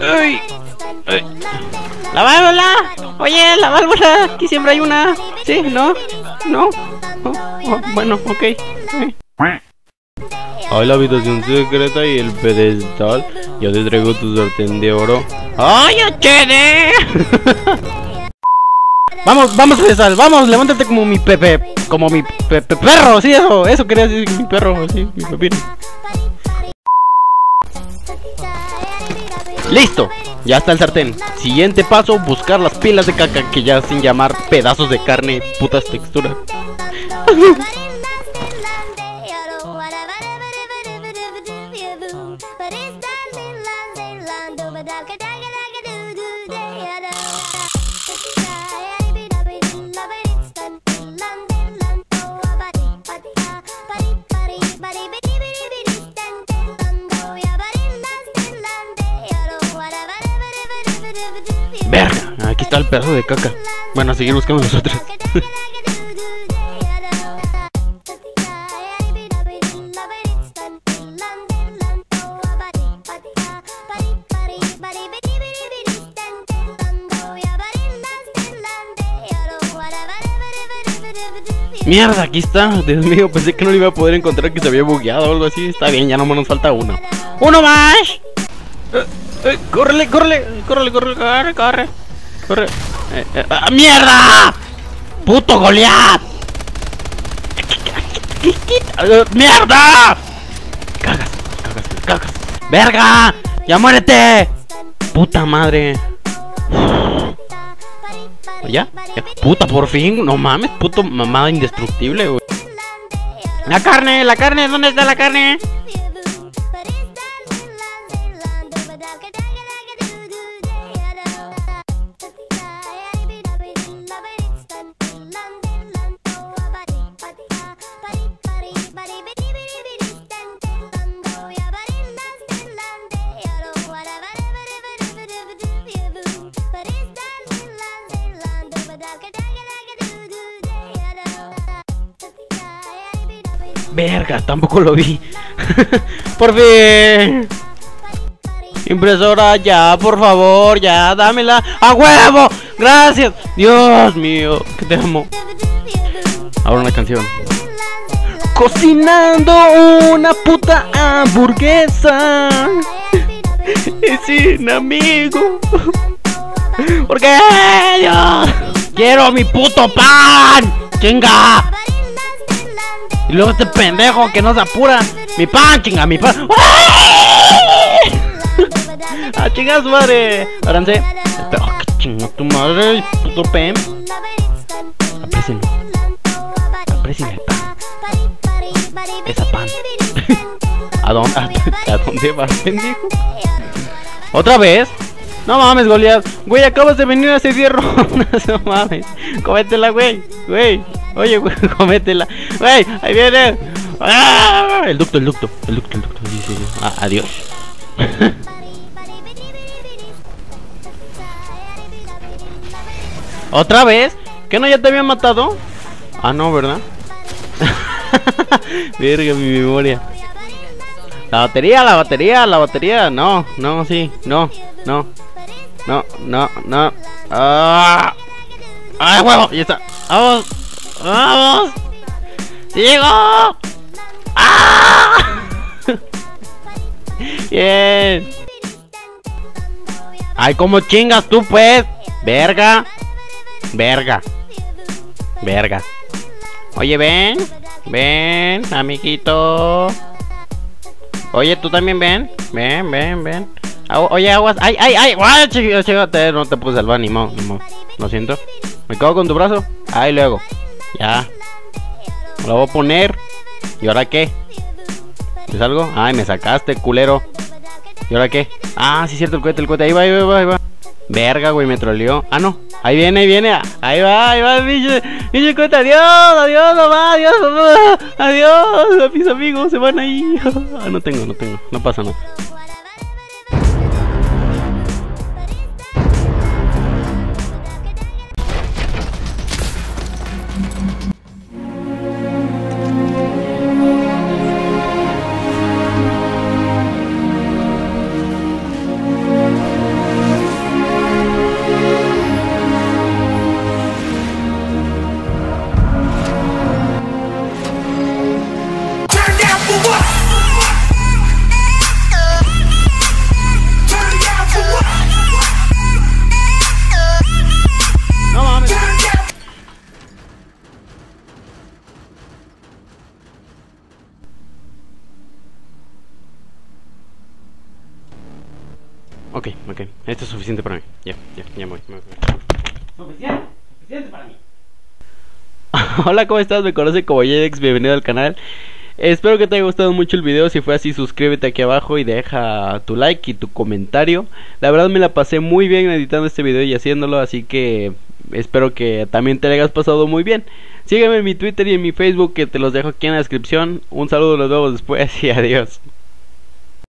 Ay. ¡La válvula! Oye, la válvula. Aquí siempre hay una. ¿Sí? ¿No? ¿No? Oh, oh bueno, ok. Hay la habitación secreta y el pedestal. Yo te traigo tu sartén de oro. ¡Ay, HD! vamos, vamos, pedestal, vamos, levántate como mi pepe. Como mi pepe perro, sí, eso, eso quería decir mi perro, sí, mi pepino. ¡Listo! Ya está el sartén. Siguiente paso, buscar las pilas de caca que ya sin llamar pedazos de carne, putas texturas. aquí está el pedazo de caca. Bueno, seguir buscando nosotros. Mierda, aquí está. Dios mío, pensé que no lo iba a poder encontrar, que se había bugueado o algo así. Está bien, ya no nos falta uno. ¡Uno más! Eh, eh, córrele, córrele, córrele, córrele, corre, corre. Eh, eh, ¡ah, ¡Mierda! ¡Puto Goliath! ¡Mierda! Cagas, cagas, cagas. ¡Verga! ¡Ya muérete! ¡Puta madre! ¿Ya? Puta, por fin, no mames, puto mamada indestructible, güey. La carne, la carne, ¿dónde está la carne? Verga, tampoco lo vi. por fin. Impresora, ya, por favor, ya, dámela. ¡A huevo! ¡Gracias! Dios mío, que te amo. Ahora una canción. Cocinando una puta hamburguesa. Y sin amigo. Porque Dios, quiero mi puto pan. Chinga. Y luego este pendejo que no se apura. Mi pan, chinga, mi pan. ¡Ah, chinga su madre! Áranse. Oh, chinga tu madre, puto pen. Aprecien. Aprecien el pan. Esa pan. ¿A dónde, a, dónde vas, pendejo? ¿Otra vez? No mames, Goliath. Güey, acabas de venir a ese fierro. no mames. Cómetela, güey. Güey. Oye, güey, cómetela. Güey, ahí viene. ¡Ah! El ducto, el ducto. El ducto, el ducto. Ah, adiós. ¿Otra vez? ¿Que no ya te había matado? Ah, no, ¿verdad? Verga, mi memoria. La batería, la batería, la batería. No, no, sí, no, no. No, no, no. ¡Ah! ¡Ay, huevo! Ya está. ¡Vamos! ¡Vamos! ¡Llego! ¡Ah! Bien. Ay, ¿cómo chingas tú, pues? Verga. Verga. Verga. Oye, ven. Ven, amiguito. Oye, tú también ven. Ven, ven, ven. Oye, aguas. ¡Ay, ay, ay! ¡Guay, chico! No te puse salvar, ni mo, ni mo. Lo siento. Me cago con tu brazo. Ahí luego. Ya. Lo voy a poner. ¿Y ahora qué? ¿Es algo? Ay, me sacaste, culero. ¿Y ahora qué? Ah, sí, cierto, el cohete, el cohete. Ahí va, ahí va, ahí va. Verga, güey, me troleó. Ah, no. Ahí viene, ahí viene. Ahí va, ahí va, bicho. Bicho, cohete. Adiós, adiós, mamá, adiós, mamá. Adiós. Mis amigos se van ahí. Ah, no tengo, no tengo. No pasa nada. Ok, ok. Esto es suficiente para mí. Ya, ya, ya me voy. me voy. Suficiente, suficiente para mí. Hola, ¿cómo estás? Me conoce como Yedex, bienvenido al canal. Espero que te haya gustado mucho el video, si fue así suscríbete aquí abajo y deja tu like y tu comentario. La verdad me la pasé muy bien editando este video y haciéndolo, así que espero que también te lo hayas pasado muy bien. Sígueme en mi Twitter y en mi Facebook que te los dejo aquí en la descripción. Un saludo, los vemos después y adiós.